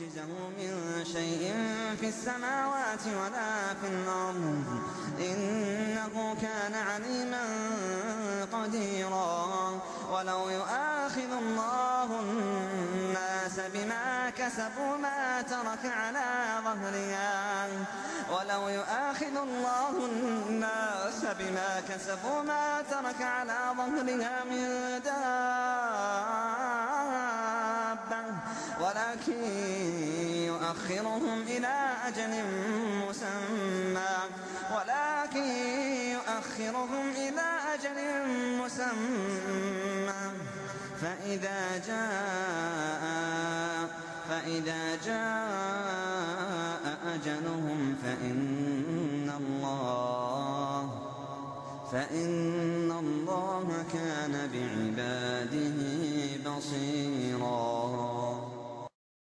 يعجزه من شيء في السماوات ولا في الأرض. إنه كان عليما قديرا. ولو يؤاخذ الله الناس بما كسبوا ما ترك على ظهرها. ولو يؤاخذ الله الناس بما كسبوا ما ترك على ظهرها من دابة ولكن يؤخرهم إلى أجل مسمى. ولكن يؤخرهم إلى أجل مسمى. فإذا جاء فإذا جاء أجلهم فإن الله فإن الله كان بعباده